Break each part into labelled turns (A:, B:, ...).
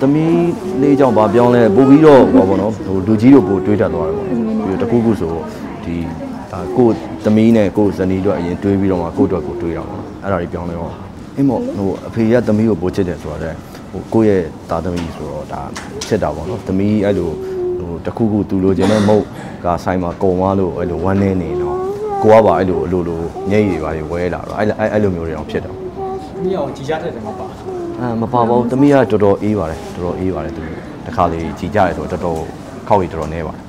A: သမီးလေးကြောင့်ဗာပြောင်းလဲပို့ပြီးတော့ဟောပေါ့နော်ဟိုလူကြီးတို့ပို့တွေးတတ်သွားတယ်ပေါ့ပြီးတော့တကူကူဆိုဒီဒါကိုယ့်သမီးနဲ့ကိုယ့်ဇနီးတို့အရင်တွေးပြီးတော့မှကိုယ့်အတွက်ကိုတွေးတာပေါ့နော်အဲ့ဒါကြီးပြောင်းလဲတော့အင်းမို့ဟိုအဖေကသမီးကိုပို့ချစ်တယ်ဆိုတော့ဟိုကိုယ့်ရဲ့သားသမီးဆိုတော့ဒါချစ်တာပေါ့နော်သမီးအဲ့လိုဟိုတကူကူသူလိုချင်တဲ့မဟုတ်ကဆိုင်မှာကုံသွားလို့အဲ့လိုဝမ်းနေနေတော့ကိုကပါအဲ့လိုအလိုလိုညိတ်တွေပါဝဲလာတော့အဲ့အဲ့အဲ့လိုမျိုးတွေအောင်ဖြစ်တော့။
B: မိအောင်ကြည်ကြတဲ့တယ်မှာပါ
A: အဲမပါပါဘူးသမီးကတော်တော်အေးပါတယ်တော်တော်အေးပါတယ်သူတခါလေကြည်ကြရဲဆိုတော့တော်တော်ခောက်ရီတော်တော်နဲပါတယ်။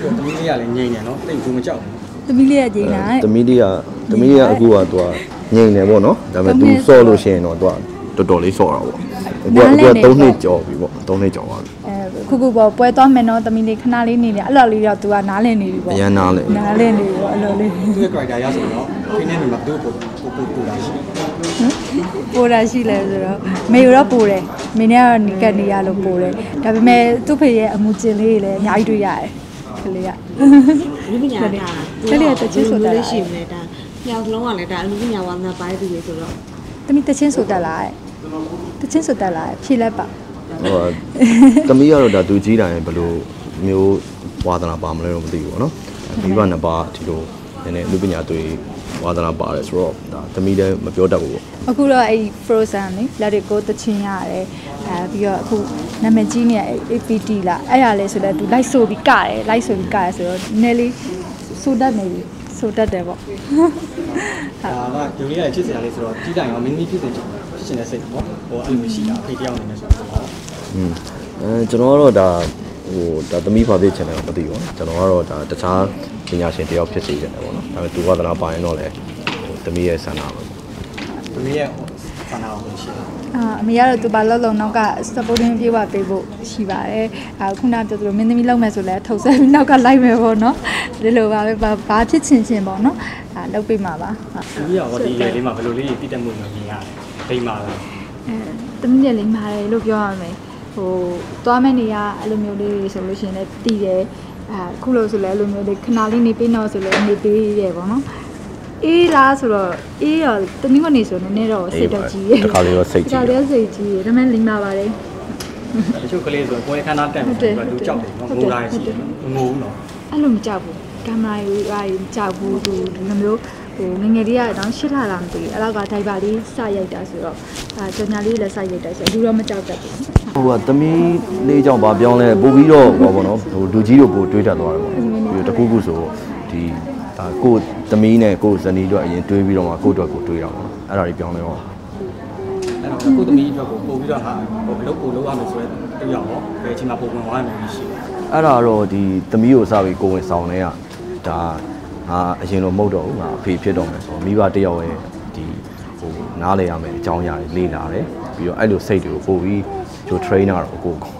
B: ပြီးတော့သမီးလေးကလည်းငြိမ်တယ်နော်။တိတ်ဘူးမကြောက်ဘူး
C: သမီးလေးကကြိန်လာတဲ့
A: သမီးလေးကသမီးလေးကအခုကသူကငိမ့်တယ်ပေါ့နော်ဒါပေမဲ့သူဆော့လို့ရှိရင်တော့သူကတော်တော်လေးဆော့တာပေါ့အခုကအခုက3နှစ်ကျော်ပြီပေါ့3နှစ်ကျော်ပါပြီ
C: အဲခုခုပေါ့ပွဲသွားမယ်နော်သမီးလေးခဏလေးနေနေအဲ့လိုလေးတော့ तू ကနားလည်နေပြီပေါ့
A: အရန်နားလေ
C: နားလည်နေပြီပေါ့အဲ့လိုလေး။
B: သူ့ရဲ့ character ရဆိုတော့ ဖိနေနေမှာသူ့ကိုပို့ပို့ပူတာရှိတယ်
C: ပိုတာရှိလဲဆိုတော့မေတော့ပိုတယ်မင်းကတော့နီကတ်နေရလို့ပိုတယ်ဒါပေမဲ့သူ့ဖေရဲ့အမှုကျင်လေးတွေလည်းအများကြီးတွေ့ရတယ်ကလေးက
D: လူပညာဒါ
C: ကလေးကတချင်းဆိုတာ
D: လေးရှိမယ်ဒါညောင်လုံးကလည်းဒါလူပညာဝါသနာပိုင်းသူတွေဆိုတော့
C: သမီးတချင်းဆိုတက်လာတဲ့တချင်းဆိုတက်လာတဲ့ဖြေလိုက်ပါ
A: ဟိုကသမီးကတော့ဒါသူကြီးတိုင်းဘယ်လိုမျိုးဝါသနာပါမလဲတော့မသိဘူးပေါ့နော်မိဘနှစ်ပါးဒီလို နည်းနည်းလူပညာတွေဝါသနာပါတယ်ဆိုတော့ဒါသမီးလည်းမပြောတတ်ဘူးပေါ့
C: အခုတော့အဲ့ frozen လေလက်တွေကိုတချင်းရတယ်အဲပြီးတော့အခုနာမည်ကြီးနေ APT လာအဲ့ရလဲဆိုတော့ तू လိုက်ဆိုပြီးကတယ်လိုက်ဆိုပြီးကတယ်ဆိုတော့နည်းလေးဆိုတတ်နေပြီဆိုတတ်တယ်ပေါ့
B: ။ဒါကယူလေးရဲ့ဖြစ်စရာလေးဆိုတော့ကြီးတိုင်းရောမင်းမီးဖြစ်စင်ဖြစ်ချင်တဲ့စိတ်ပေါ့။ဟိုအဲ့လိုမျိုးရှိတာအဖေတယောက်အနေနဲ့ဆိုတော့
A: อืมအဲကျွန်တော်ကတော့ဒါ ဟိုဒါသမီးဖာသေးချင်တယ်မသိဘူးကျွန်တော်ကတော့ဒါတခြားပညာရှင်တယောက်ဖြစ်စေချင်တယ်ပေါ့နော်ဒါပေမဲ့သူဝသနာပါရင်တော့လေသမီးရဲ့ဆန္ဒပဲ
B: သမီးရဲ့ဆန္ဒကိုရှိတယ်
C: အာအမေကတော့သူပါလောက်လုံနောက်က supporting ပြေးပါပေးဖို့ရှိပါတယ်အာခုနပြောသလိုမင်းသမီးလောက်မယ်ဆိုလဲထုတ်ဆက်ပြီးနောက်ကလိုက်မယ်ပေါ့နော်ဒီလိုပါပဲဘာဖြစ်ချင်းချင်းပေါ့နော်အာလောက်ပေးမှာပါဟုတ်
B: ပြီးတော့ဒီရေလေးမှာဘယ်လိုလေးတည်တက်မှုမျိုးမြင်ရတယ်ဒိမ့်ပါလား
C: အဲတမီးရလေးမာတယ်လို့ပြောရမယ် ဟိုသွားမယ့်နေရအဲ့လိုမျိုးလေးတွေဆိုလို့ရှိရင်လည်းတည်တယ်အခုလို့ဆိုလဲအဲ့လိုမျိုးလေးခဏလေးနေပေးတော့ဆိုလဲနေပေးရပေါ့နော်အေးလားဆိုတော့အေးရောတနည်းကနေဆိုနည်းနည်းတော့စိတ်တော့ကြီးရဲ့
A: တစ်ခါလေးတော့စိတ်
C: ဒီ
A: ကြီး
C: ကလေးစိတ်ကြီးရဲ့ဒါပေမဲ့လိမ့်ပါပါတယ်။
B: တချို့ကလေးဆိုကိုယ်ခန္ဓာတက်ပြီးတော့လူကြောက်တယ်နော်။ငိုလာရှိတယ်။ငိုဘူးနော်
C: အဲ့လိုမကြောက်ဘူးကင်မရာကြီးအားကြီးမကြောက်ဘူးသူဒီလိုမျိုး ဟိုငယ်ငယ်လေးကတော့ရှစ်ထားတာမသိဘူးအဲ့လောက်ကဒိုင်ဘာလေးစရိုက်တာဆိုတော့အာကြော်ညာလေးလည်းစရိုက်တာဆိုတော့လူတော့မကြောက်တတ်ဘူး
A: ဟိုကသမီးလေးကြောင့်ဗာပြောင်းလဲပို့ပြီးတော့ဟောပေါ့နော်ဟိုလူကြီးတို့ပို့တွေးတတ်သွားတယ်ပေါ့ပြီးတော့တကူကူဆိုဒီဒါကိုယ့်သမီးနဲ့ကိုယ့်ဇနီးတို့အရင်တွေးပြီးတော့မှကိုယ့်အတွက်ကိုတွေးတာပေါ့နော်အဲ့ဒါကြီးပြောင်းလဲတော့။
B: အဲ့တော့ကိုသမီးအတွက်ကိုပို့ပြီးတော့ဟာဟိုလုပ်ကိုလုပ်ရမယ်ဆိုတော့တူရအောင်ဘယ်အချိန်မှာပုံဝင်သွားမယ်ရှိတယ်
A: အဲ့ဒါတော့ဒီသမီးကိုစပြီးကိုယ်ဝင်ဆောင်နေရဒါ ငါအရင်လိုမဟုတ်တော့ဘူးငါအဖေဖြစ်တော့မယ်ဆိုတော့မိဘတစ်ယောက်ရဲ့ဒီဟိုနားလေရမယ်အကြောင်းအရာတွေလေ့လာတယ်ပြီးတော့အဲ့လိုစိတ်တွေကိုပို့ပြီးကျို trainer တော့ကိုကို